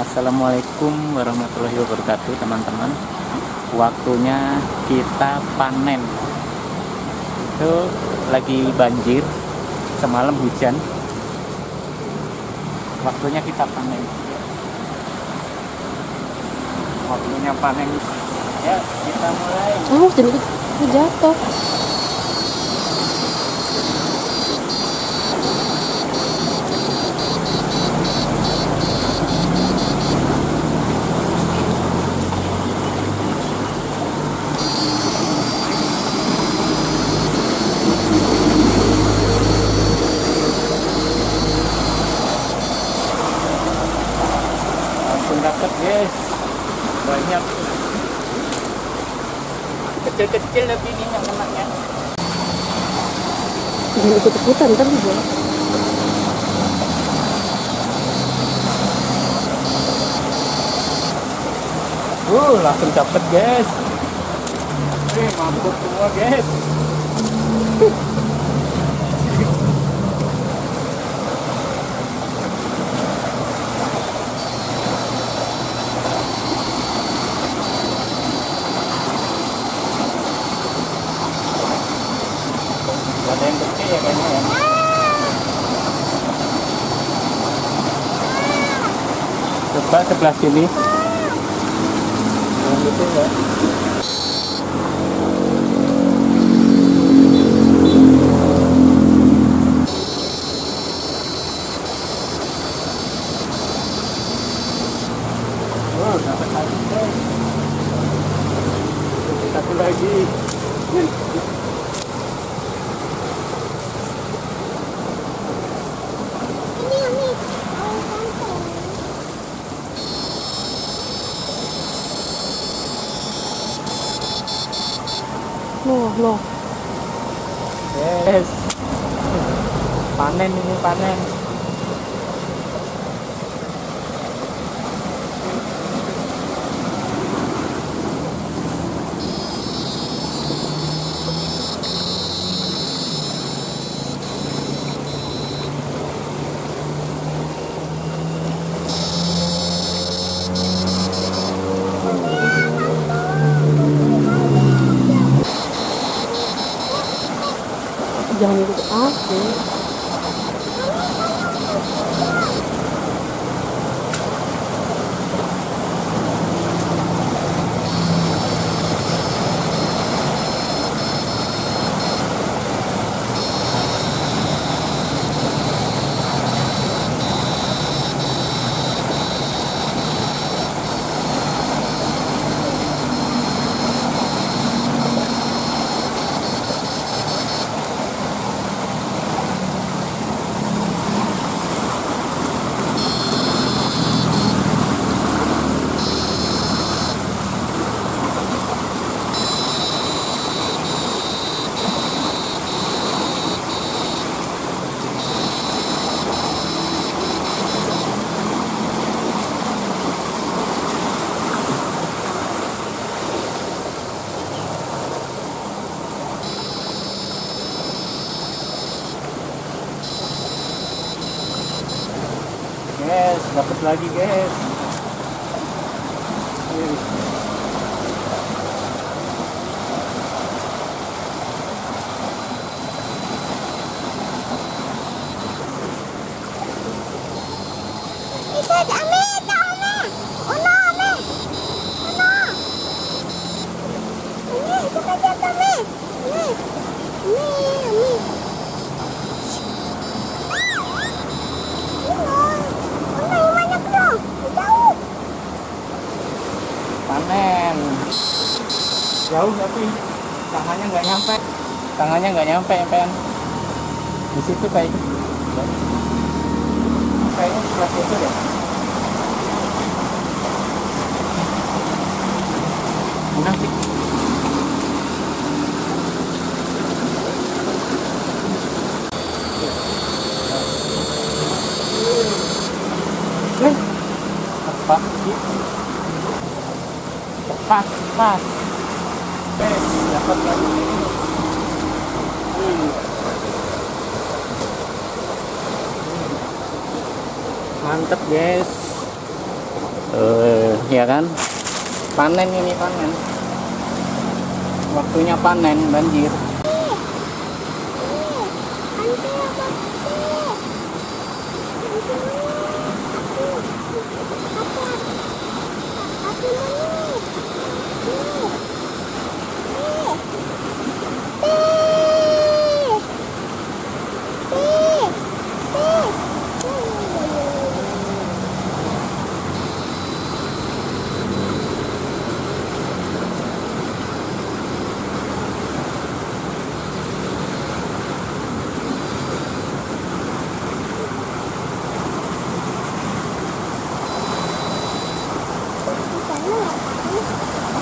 Assalamualaikum warahmatullahi wabarakatuh teman-teman. Waktunya kita panen. Itu lagi banjir Semalam hujan. Waktunya kita panen. Waktunya panen. Ya kita mulai. Itu jatuh. Langsung dapat guys Banyak Kecil-kecil tapi ini yang kenanya Ikut-ikutan ntar juga. Uh, langsung dapet guys. Eh, mabuk semua guys. Gak ada yang kecil ya kayaknya ya. Coba sebelah sini. Yang itu enggak. Oh, dapat lagi guys. Satu lagi. Loh. Yes. Panen ini panen. Jauh tapi tangannya nggak nyampe. Tangannya nggak nyampe, pen. Di situ kayak kayaknya sebelah situ deh. Mana sih? Eh, apa sih? Pas, pas. Mantep guys. Eh, ya kan? Panen ini panen. Waktunya panen banjir.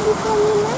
you coming back?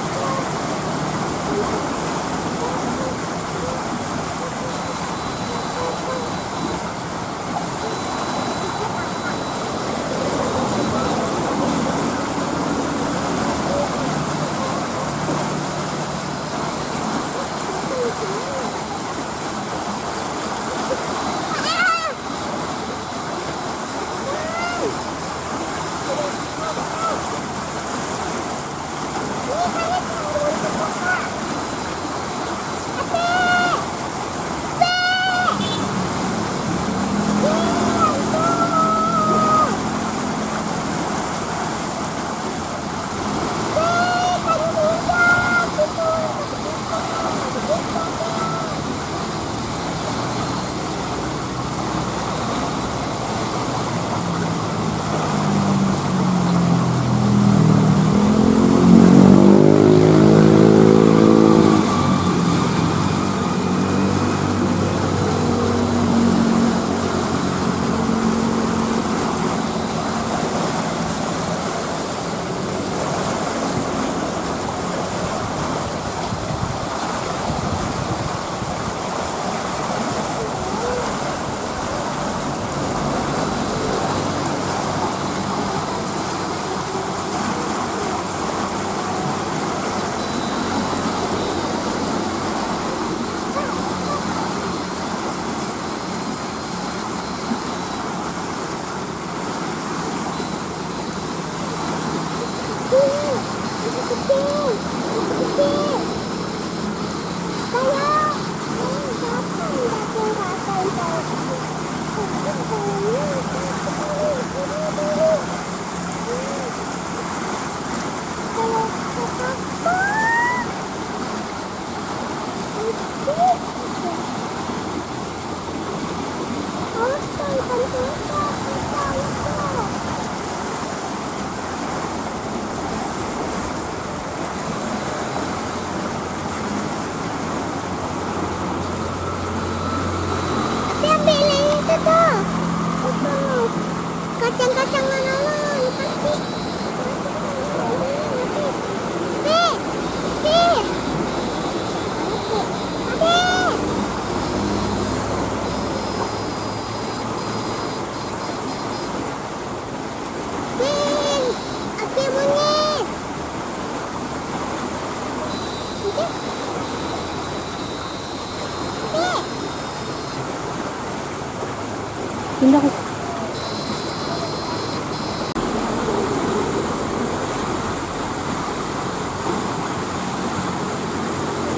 んだこと。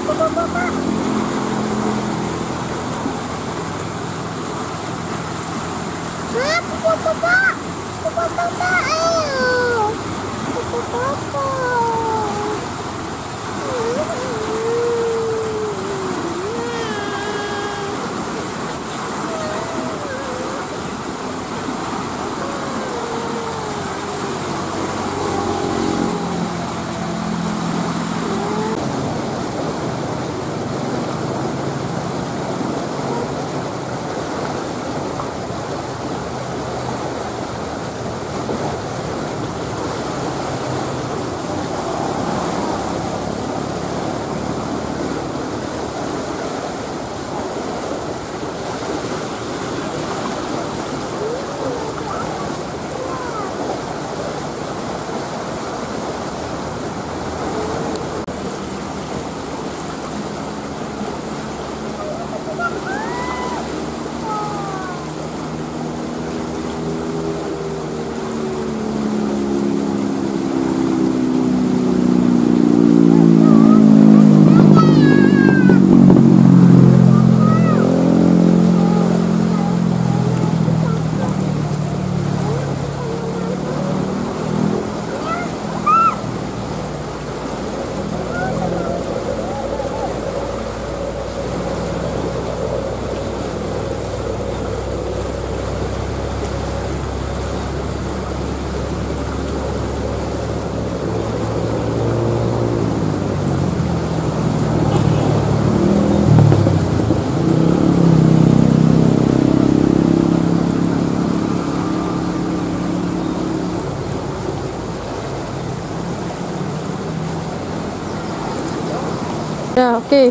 パパパパパパパパパパパパパパ oke.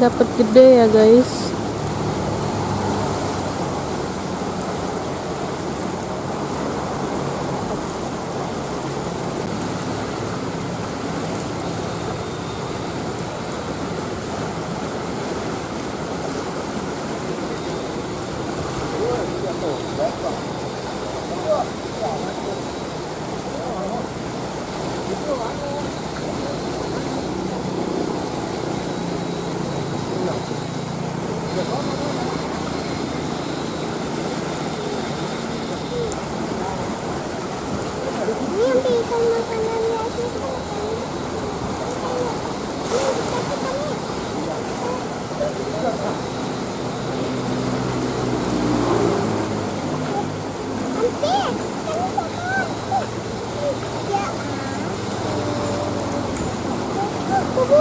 Dapat gede ya, guys.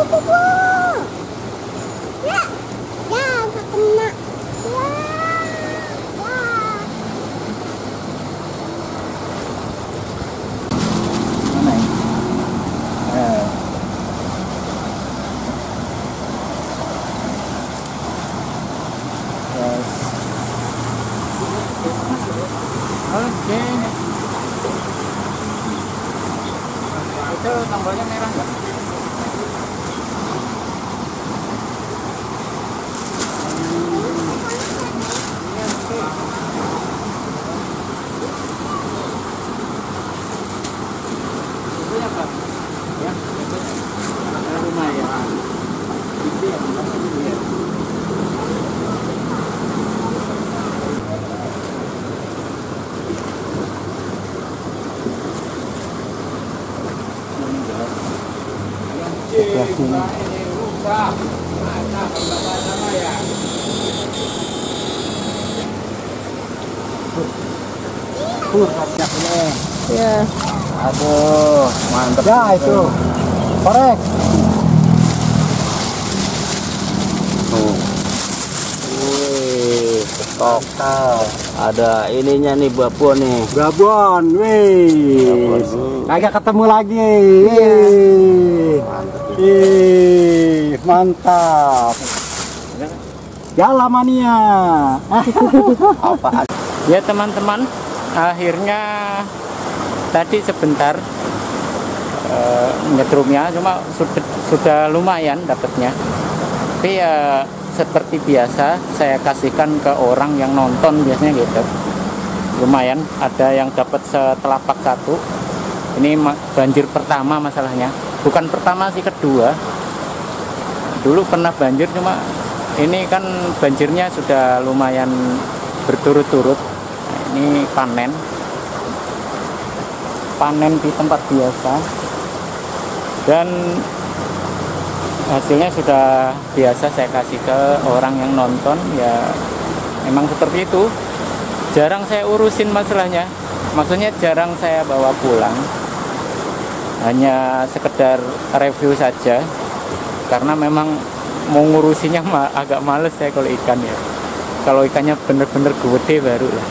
Ya. Ya, kena. Mana? Eh. Oke. Itu tombolnya merah nggak? Itu ya Pak? Ya, itu ya. Rumah ya. Itu ya, itu ya. Ini. Ya. Aduh, mantap. Ya itu. Korek. Tuh. Wih, total. Ada ininya nih babon nih. Babon, wih. Kagak ketemu lagi. Wih. Wih, mantap. Ya lamania. Apa? Ya teman-teman, akhirnya tadi sebentar eh, nyetrumnya cuma sudah sudah lumayan dapatnya. Tapi ya seperti biasa saya kasihkan ke orang yang nonton biasanya gitu. Lumayan ada yang dapat setelapak satu. Ini banjir pertama masalahnya. Bukan pertama sih kedua. Dulu pernah banjir cuma ini kan banjirnya sudah lumayan berturut-turut. Ini panen. Panen di tempat biasa. Dan hasilnya sudah biasa saya kasih ke orang yang nonton ya memang seperti itu jarang saya urusin masalahnya maksudnya jarang saya bawa pulang hanya sekedar review saja karena memang mau ngurusinya ma- agak males saya kalau ikan ya kalau ikannya bener-bener gede baru lah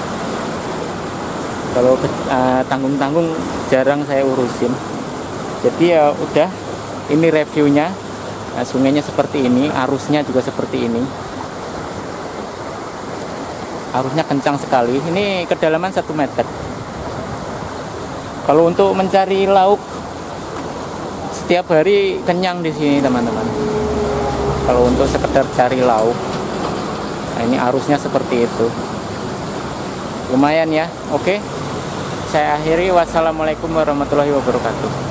kalau eh, tanggung-tanggung jarang saya urusin jadi ya udah ini reviewnya Nah, sungainya seperti ini, arusnya juga seperti ini. Arusnya kencang sekali. Ini kedalaman satu meter. Kalau untuk mencari lauk setiap hari kenyang di sini teman-teman. Kalau untuk sekedar cari lauk, nah ini arusnya seperti itu. Lumayan ya. Oke. Saya akhiri. Wassalamualaikum warahmatullahi wabarakatuh.